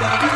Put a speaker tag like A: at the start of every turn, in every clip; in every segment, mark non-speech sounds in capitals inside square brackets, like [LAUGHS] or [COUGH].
A: Bye.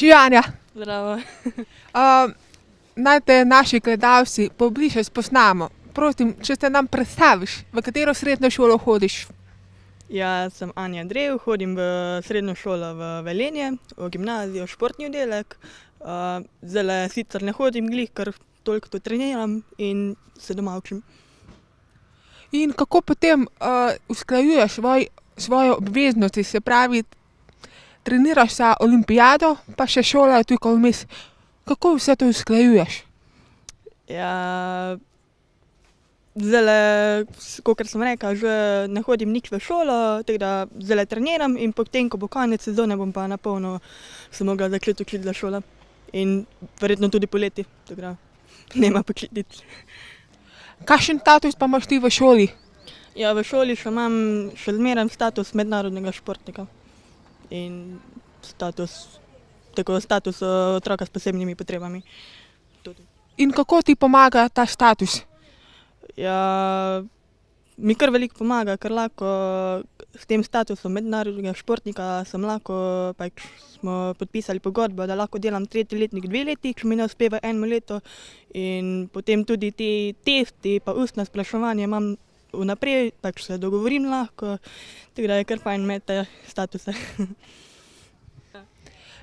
A: Živijo, Anja.
B: Zdravo. [LAUGHS]
A: naj te naši gledalci pobliže spoznamo. Prosim, če se nam predstaviš, v katero srednjo šolo hodiš.
B: Jaz sem Anja Drev, hodim v srednjo šolo v Velenje, v gimnazijo, športni oddelek. zdajle sicer ne hodim glih, ker toliko tu treniram in se doma učim.
A: In kako potem, usklajuješ svoje obveznosti, se pravi, treniraš za olimpijado pa še šola je tukaj vmes. Kako vse to usklajuješ?
B: Ja, zdajle, kakor sem rekla že, ne hodim nič v šolo, tako da zdajle treniram in potem, ko bo konec sezone, bom pa na polno se mogla začeti učiti za šolo. In verjetno tudi poleti, tako da ne bom počitnic.
A: Kakšen status pa imaš ti v šoli?
B: Ja, v šoli še imam še zmeraj status mednarodnega športnika. In status, tako status, otroka s posebnimi potrebami.
A: In kako ti pomaga ta status?
B: Ja, mi kar veliko pomaga, ker lahko s tem statusom mednarodnega športnika sem lahko pač smo podpisali pogodbo, da lahko delam tretji letnik dve leti, če mi ne uspe v enem letu. In potem tudi ti testi pa ustna spraševanja imam vnaprej, pač se dogovorim lahko, tako da je kar fajn imeti te statuse. [LAUGHS]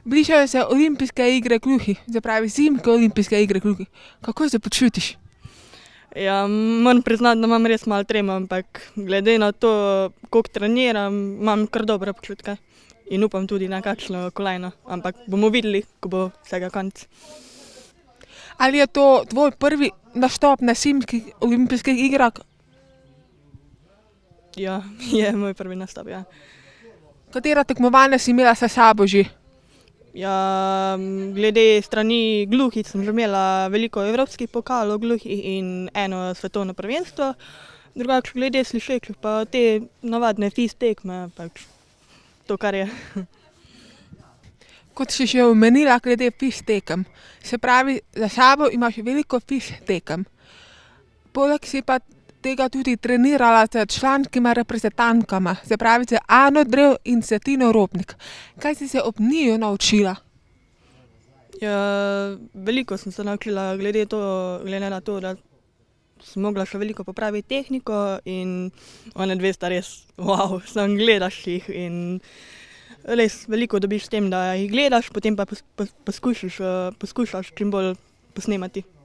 A: Bližajo se olimpijske igre gluhih, se pravi zimske olimpijske igre gluhih. Kako se počutiš?
B: Ja, moram priznati, da imam res malo tremo, ampak glede na to, koliko treniram, imam kar dobre občutke. In upam tudi na kakšno kolajno, ampak bomo videli, ko bo vsega konec.
A: Ali je to tvoj prvi nastop na zimskih olimpijskih igrah?
B: Ja, [LAUGHS] je moj prvi nastop, ja.
A: Katera tekmovanja si imela s sabo že?
B: Ja, glede strani gluhih sem že imela veliko evropskih pokalov gluhih in eno svetovno prvenstvo. Drugače glede slišečih pa te navadne fis tekme pač to, kar je.
A: Kot si že omenila glede fis tekem, se pravi, za sabo imaš veliko fis tekem. Poleg si pa tega tudi trenirala s člankama reprezentantkama, se pravi z Ano Drev in s Tino Robnik. Kaj si se ob njiju naučila?
B: Ja, veliko sem se naučila glede to, glede na to, da sem mogla še veliko popraviti tehniko in one dve sta res, wow, samo gledaš jih in res veliko dobiš s tem, da jih gledaš, potem pa poskušaš, poskušaš čim bolj posnemati.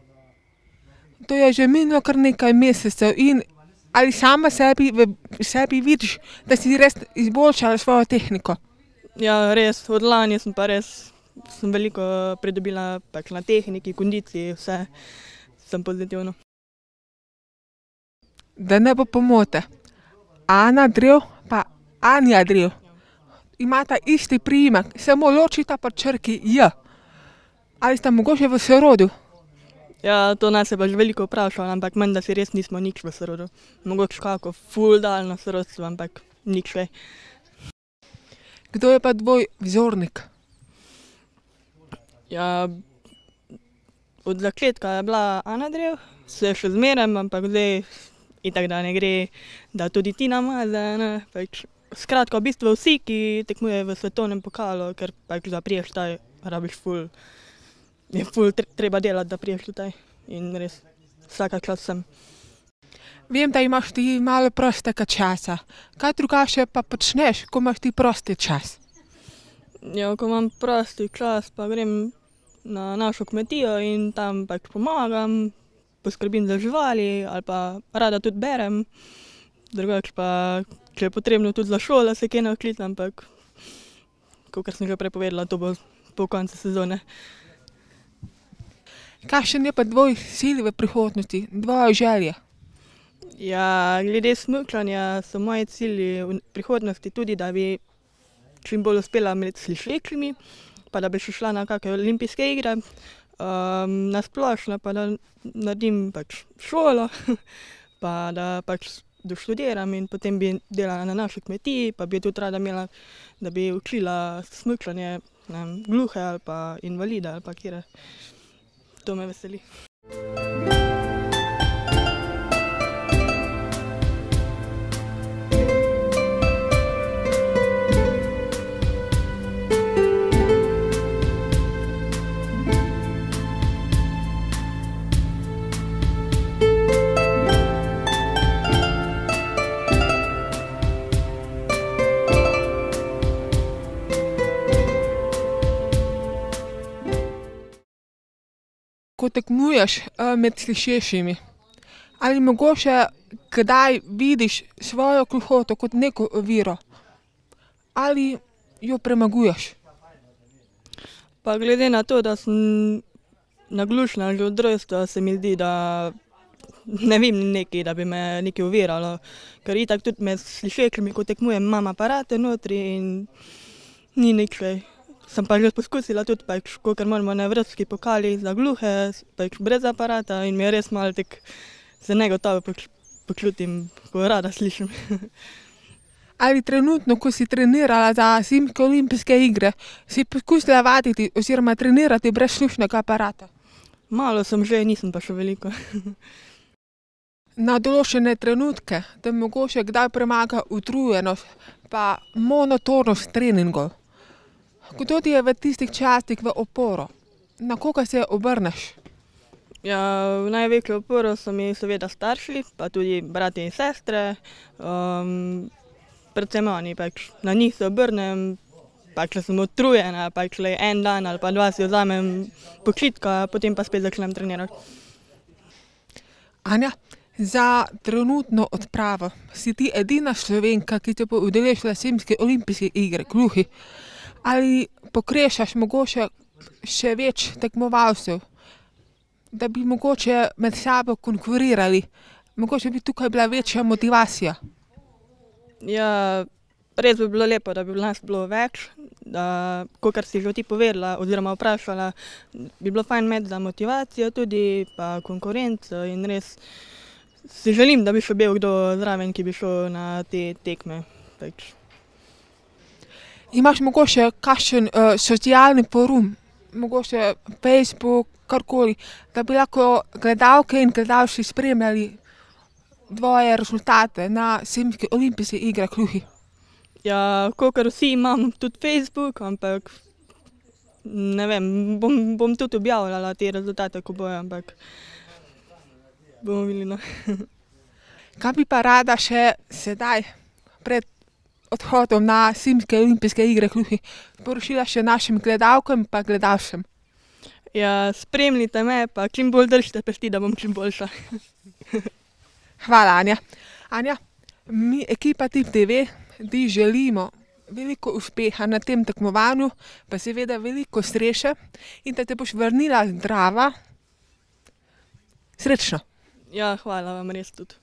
A: To je že minilo kar nekaj mesecev in ali sama sebi v sebi vidiš, da si res izboljšala svojo tehniko?
B: Ja, res, od lani sem pa res, sem veliko pridobila pač na tehniki, kondiciji, vse sem pozitivno.
A: Da ne bo pomote, Ana Drev pa Anja Drev imata isti priimek, samo ločita po črki J. Ali sta mogoče v sorodu?
B: Ja, to nas je pa že veliko vprašalo, ampak menda si res nismo nič v sorodu. Mogoče kako ful daljno sorodstvo, ampak nič kaj.
A: Kdo je pa tvoj vzornik?
B: Ja, od začetka je bila Ana Drev, saj še zmeraj, ampak zdaj itak, da ne gre, da tudi Tina Maze, ne, pač skratka v bistvu vsi, ki tekmujejo v svetovnem pokalu, ker pač da prideš tja, rabiš ful, je ful treba delati, da prideš tja. In res vsaka čast vsem.
A: Vem, da imaš ti malo prostega časa. Kaj drugače pa počneš, ko imaš ti prosti čas?
B: Ja, ko imam prosti čas, pa grem na našo kmetijo in tam pač pomagam, poskrbim za živali ali pa rada tudi berem. Drugače pa, če je potrebno tudi za šolo se kaj naučiti, ampak kakor sem že prej povedala, to bo po koncu sezone.
A: Kakšen je pa tvoj cilj v prihodnosti, tvoje želje?
B: Ja, glede smučanja so moji cilji v prihodnosti tudi, da bi čim bolj uspela med slišečimi pa da bi še šla na kake olimpijske igre. na splošno pa da naredim pač šolo, [LAUGHS] pa da pač doštudiram in potem bi delala na naši kmetiji pa bi tudi rada imela, da bi učila vem, gluhe ali pa invalide ali pa katere. To me veseli.
A: Ko tekmuješ, med slišečimi, ali mogoče kdaj vidiš svojo gluhoto kot neko oviro? Ali jo premaguješ?
B: Pa glede na to, da sem naglušna že od rojstva, se mi zdi, da ne vem nekaj, da bi me nekaj oviralo. Ker itak tudi med slišečimi, ko tekmujem, imam aparate notri in ni nič kaj. Sem pa že poskusila tudi pač, kakor imamo na evropskih pokalih za gluhe, pač brez aparata in mi je res malo tako se negotovo počutim, ko rada slišim. [LAUGHS]
A: Ali trenutno, ko si trenirala za zimske olimpijske igre, si poskusila vaditi oziroma trenirati brez slušnega aparata?
B: Malo sem že, nisem pa še veliko. [LAUGHS]
A: Na določene trenutke te mogoče kdaj premaga utrujenost pa monotonost treningov. Kdo ti je v tistih časih v oporo? Na koga se obrneš?
B: Ja, v največjo oporo so mi seveda starši pa tudi bratje in sestre. predvsem oni pač, na njih se obrnem, pa če sem utrujena, pač le en dan ali pa dva si vzamem počitka, potem pa spet začnem trenirati.
A: Anja, za trenutno odpravo si ti edina Slovenka, ki se bo udeležila zimskih olimpijskih iger gluhih. Ali pogrešaš mogoče še več tekmovalcev? Da bi mogoče med sabo konkurirali, mogoče bi tukaj bila večja motivacija.
B: Ja, res bi bilo lepo, da bi nas bilo več, da, kakor si že ti povedala oziroma vprašala, bi bilo fajn imeti za motivacijo tudi pa konkurenco in res si želim, da bi še bil kdo zraven, ki bi šel na te tekme, pač.
A: Imaš mogoče kakšen, socialni forum, mogoče Facebook, karkoli, da bi lahko gledalke in gledalci spremljali tvoje rezultate na zimskih olimpijskih igrah gluhih?
B: Ja, kakor vsi imam tudi Facebook, ampak ne vem, bom, bom tudi objavljala te rezultate, ko bojo, ampak Bomo videli. No. [LAUGHS]
A: Kaj bi pa rada še sedaj, pred odhodom na Simske olimpijske igre gluhih, sporočila še našim gledalkam in gledalcem?
B: Ja, spremljajte me pa čim bolj držite pesti, da bom čim boljša. [LAUGHS]
A: Hvala, Anja. Anja, mi, ekipa Tip TV, ti želimo veliko uspeha na tem tekmovanju, pa seveda veliko sreče in da te boš vrnila zdrava. Srečno.
B: Ja, hvala vam res tudi.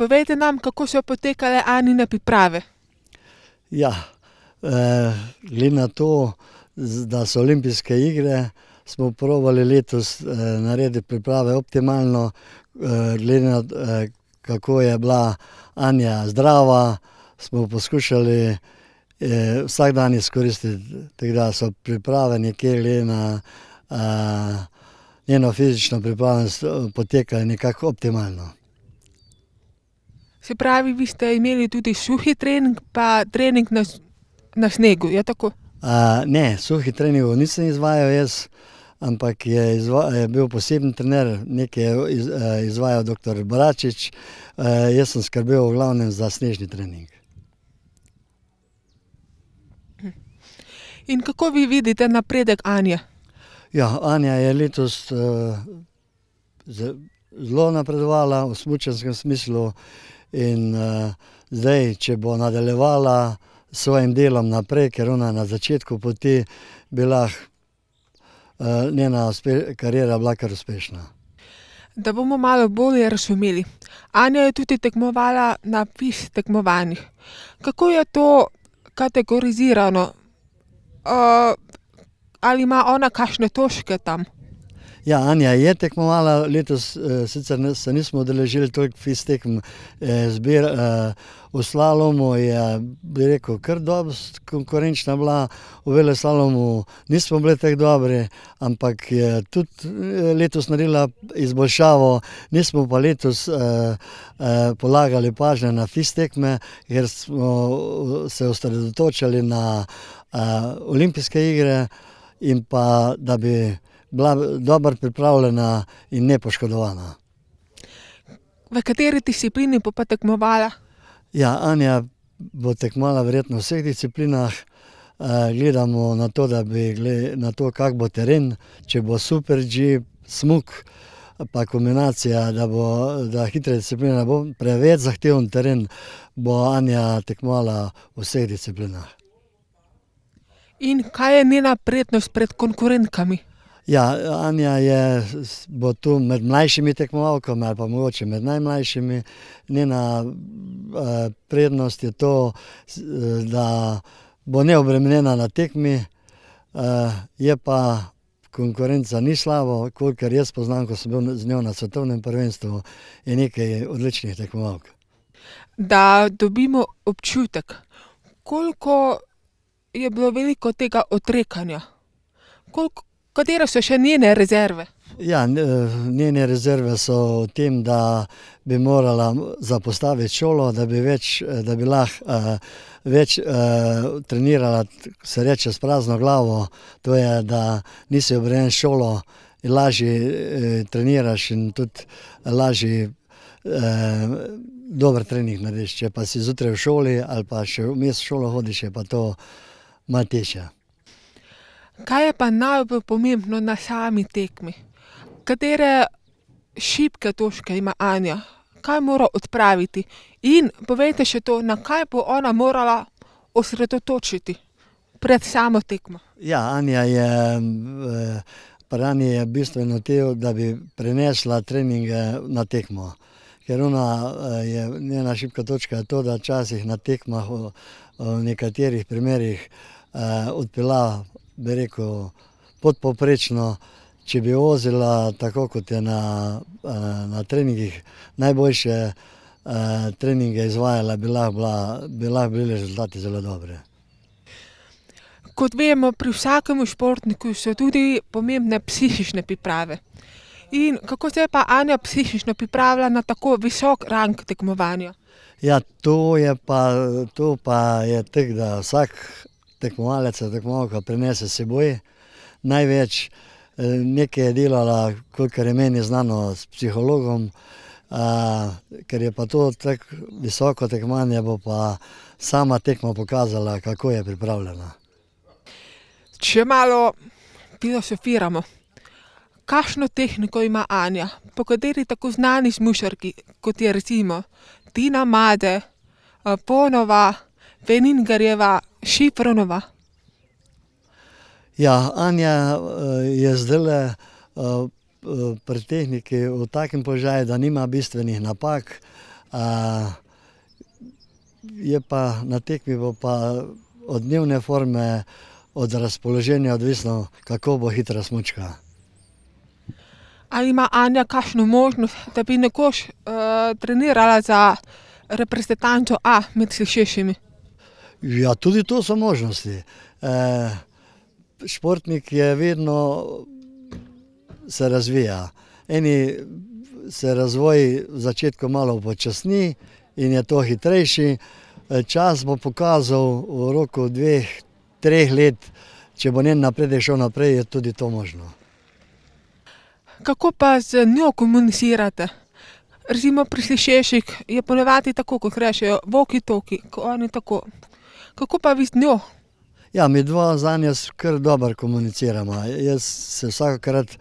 A: Povejte nam, kako so potekale Anine priprave.
C: Ja, glede na to, da so olimpijske igre, smo probali letos narediti priprave optimalno, glede na kako je bila Anja zdrava, smo poskušali vsak dan izkoristiti, tako da so priprave nekje glede na njeno fizično pripravljenost potekale nekako optimalno.
A: Se pravi, vi ste imeli tudi suhi trening pa trening na na snegu, je tako?
C: ne, suhih treningov nisem izvajal jaz, ampak je je bil poseben trener, nekaj je izvajal doktor Bračič, jaz sem skrbel v glavnem za snežni trening.
A: In kako vi vidite napredek Anje?
C: Ja, Anja je letos zelo napredovala v smučarskem smislu in zdaj, če bo nadaljevala s svojim delom naprej, ker ona na začetku poti, bi lahko njena kariera bila kar uspešna.
A: Da bomo malo bolje razumeli. Anja je tudi tekmovala na FIS tekmovanjih. Kako je to kategorizirano? ali ima ona kakšne točke tam?
C: Ja, Anja je tekmovala, letos sicer se nismo udeležili toliko FIS tekem, v slalomu je, bi rekel, kar dosti konkurenčna bila, v veleslalomu nismo bili tako dobri, ampak je tudi letos naredila izboljšavo, nismo pa letos polagali pažnje na FIS tekme, ker smo se osredotočali na olimpijske igre in pa da bi bila dobro pripravljena in nepoškodovana.
A: V kateri disciplini bo pa tekmovala?
C: Ja, Anja bo tekmovala verjetno v vseh disciplinah. gledamo na to, da bi na to, kak bo teren, če bo super G, smuk pa kombinacija, da bo, da hitre discipline ne bo preveč zahteven teren, bo Anja tekmovala v vseh disciplinah.
A: In kaj je njena prednost pred konkurentkami?
C: Ja, Anja je, bo tu med mlajšimi tekmovalkami ali pa mogoče med najmlajšimi. Njena prednost je to, da bo neobremenjena na tekmi, je pa konkurenca ni slaba, kolikor jaz poznam, ko sem bil z njo na svetovnem prvenstvu, je nekaj odličnih tekmovalk.
A: Da dobimo občutek, koliko je bilo veliko tega odrekanja? Koliko, katere so še njene rezerve?
C: Ja, njene rezerve so v tem, da bi morala zapostaviti šolo, da bi več, da bi lahko več trenirala, se reče, s prazno glavo. To je, da nisi obremenjen s šolo in lažje treniraš in tudi lažje dober trening narediš, če pa si zjutraj v šoli ali pa še vmes šolo hodiš, je pa to malo težje.
A: Kaj je pa najbolj pomembno na sami tekmi? Katere šibke točke ima Anja? Kaj mora odpraviti? In povejte še to, na kaj bo ona morala osredotočiti pred samo tekmo?
C: Ja, Anja je, pri Anji je bistveno to, da bi prenesla treninge na tekmo. Ker ona je, njena šibka točka je to, da včasih na tekmah v nekaterih primerih odpelje, bi rekel, podpovprečno. Če bi vozila tako, kot je na, na treningih, najboljše treninge izvajala, bi lahko bila, bi lahko bili rezultati zelo dobri.
A: Kot vemo, pri vsakem športniku so tudi pomembne psihične priprave. In kako se je pa Anja psihično pripravila na tako visok rang tekmovanja?
C: Ja, to je pa, to pa je tako, da vsak tekmovalec, tekmovalka prinese s seboj največ. Nekaj je delala, kolikor je meni znano, s psihologom, a, ker je pa to tako visoko tekmovanje, bo pa sama tekma pokazala, kako je pripravljena.
A: Če malo filozofiramo, kakšno tehniko ima Anja, po kateri tako znani smučarki, kot je recimo Tina Made, Ponova, Veningarjeva, Šifronova?
C: Ja, Anja je zdajle pri tehniki v takem položaju, da nima bistvenih napak. Je pa na tekmi bo pa od dnevne forme, od razpoloženja odvisno, kako bo hitra smučala.
A: Ali ima Anja kakšno možnost, da bi nekoč trenirala za reprezentanco A med slišečimi?
C: Ja, tudi to so možnosti. športnik je vedno, se razvija. Eni se razvoj v začetku malo upočasni in je to hitrejši. Čas bo pokazal v roku dveh, treh let, če bo njen napredek šel naprej, je tudi to možno.
A: Kako pa z njo komunicirate? Recimo pri slišečih je ponavadi tako, kot rečejo, walkie-talkie, ko oni tako. Kako pa vi z njo?
C: Ja, midva z Anjo kar dobro komunicirava. Jaz se vsakokrat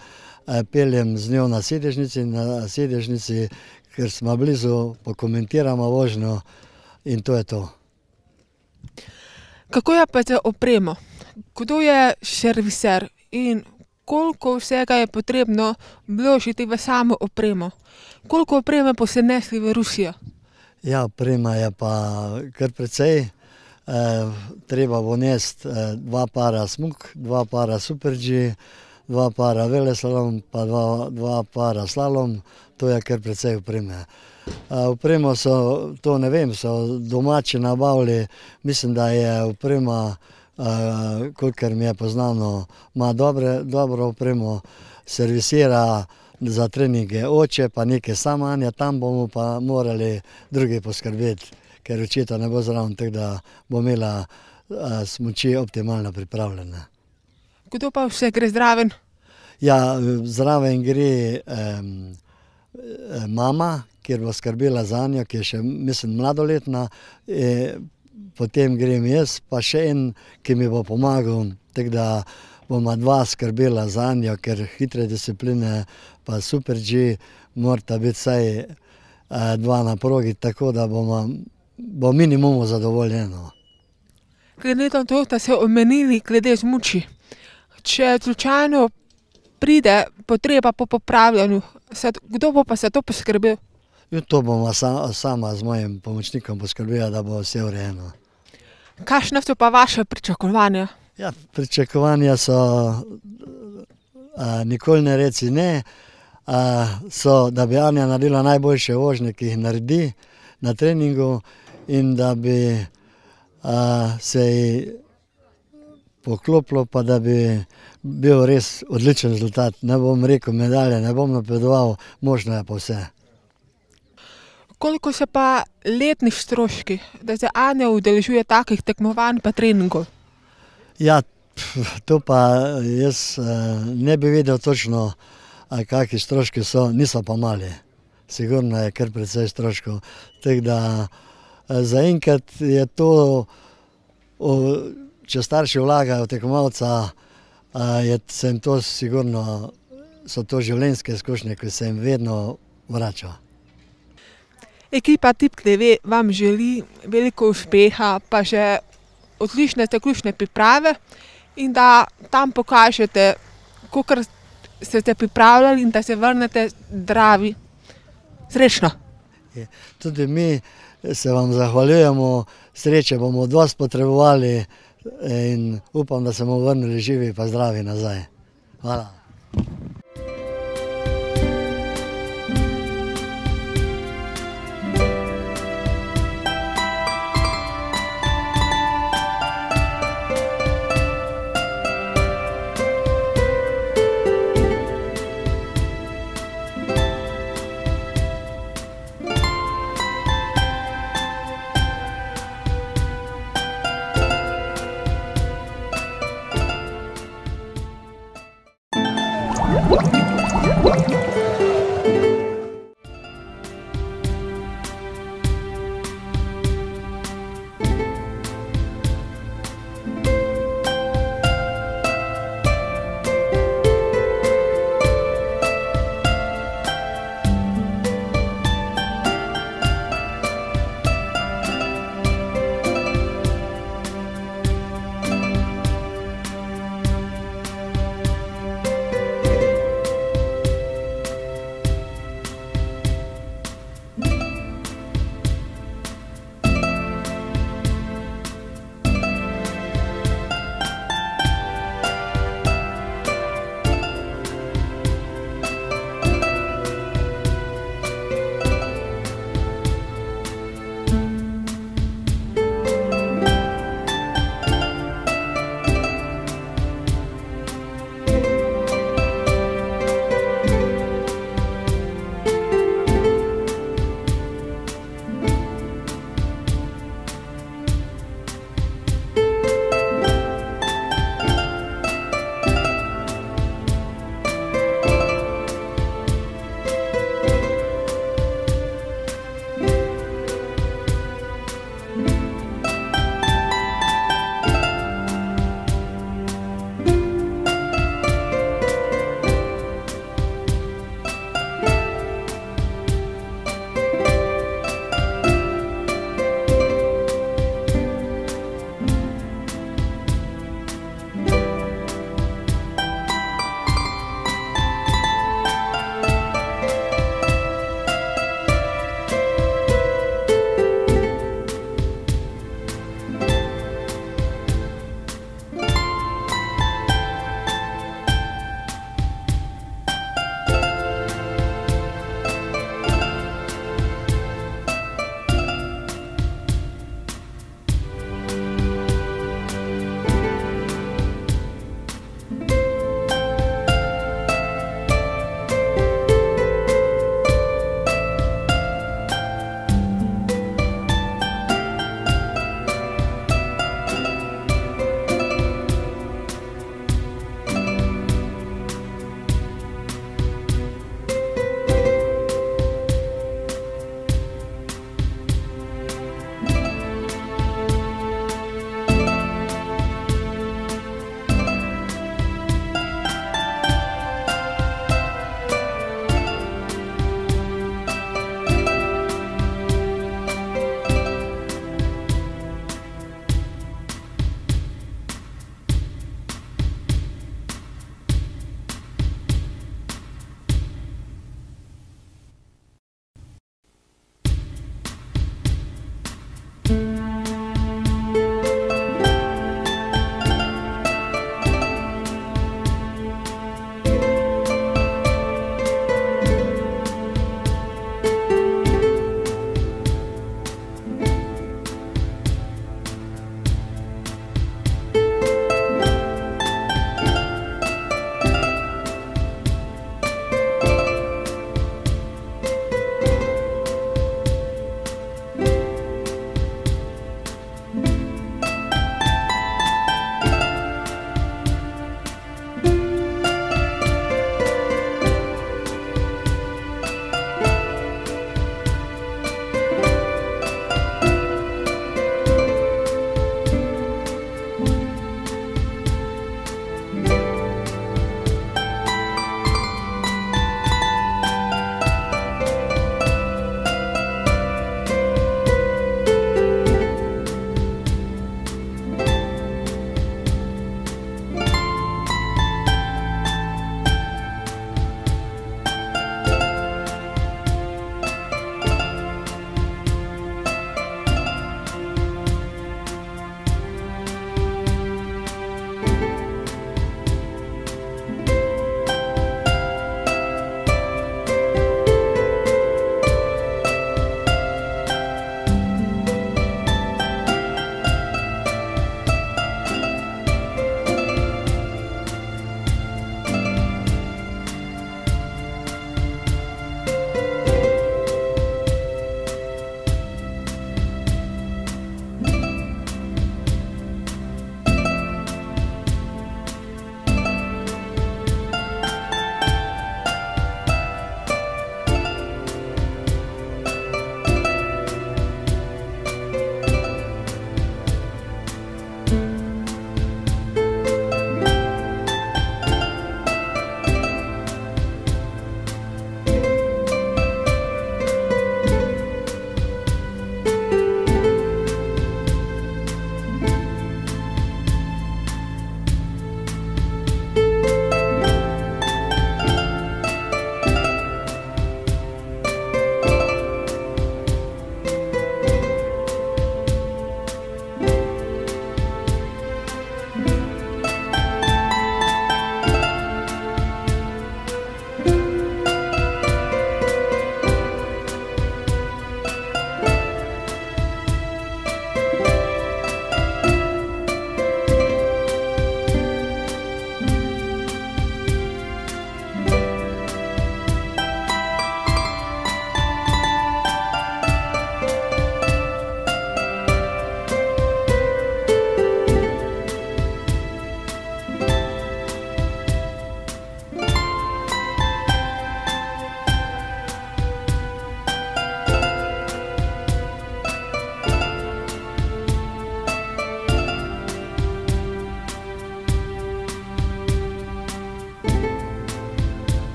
C: peljem z njo na sedežnici, na sedežnici, ker sva blizu, pokomentirava vožnjo in to je to.
A: Kako je pa z opremo? Kdo je serviser in koliko vsega je potrebno vložiti v samo opremo? Koliko opreme boste nesli v Rusijo?
C: Ja, oprema je pa kar precej. Treba bo nesti dva para smuk, dva para super G, dva para veleslalom pa dva, dva para slalom. To je kar precej opreme. opremo so, to ne vem, so domači nabavili, mislim, da je oprema, kolikor mi je poznano, ima dobre, dobro opremo. Servisira za treninge oče pa nekaj sama Anja, tam bomo pa morali drugi poskrbeti, ker očeta ne bo zraven, tako da bo imela smuči optimalno pripravljene.
A: Kdo pa vse gre zraven?
C: Ja, zraven gre mama, ker bo skrbela zanjo, ki je še, mislim mladoletna. potem grem jaz pa še en, ki mi bo pomagal, tako da bova dva skrbela zanjo, ker hitre discipline pa super G morata biti vsaj dva na progi, tako da bova, bo minimum zadovoljen, no.
A: Glede na to, da ste omenili glede smuči. Če slučajno pride potreba po popravljanju, se, kdo bo pa za to poskrbel?
C: Ja, to bova sama z mojim pomočnikom poskrbela, da bo vse urejeno.
A: Kakšna so pa vaša pričakovanja?
C: Ja, pričakovanja so, nikoli ne reci ne. so, da bi Anja naredila najboljše vožnje, ki jih naredi na treningu, in da bi se ji poklopilo pa da bi bil res odličen rezultat. Ne bom rekel medalje, ne bom napovedoval, možno je pa vse.
A: Koliko so pa letni stroški, da se Anja udeležuje takih tekmovanj pa treningov?
C: Ja, to pa jaz ne bi vedel točno, kaki stroški so, niso pa mali. Sigurno je kar precej stroškov. Tako da zaenkrat je to, če starši vlagajo v tekmovalca, je, se jim to sigurno, so to življenjske izkušnje, ki se jim vedno vrača.
A: Ekipa Tipk tv vam želi veliko uspeha pa še odlične zaključne priprave in da tam pokažete, kakor ste se pripravljali, in da se vrnete zdravi. Srečno!
C: Tudi mi se vam zahvaljujemo, sreče bomo od vas potrebovali in upam, da se bomo vrnili živi pa zdravi nazaj. Hvala.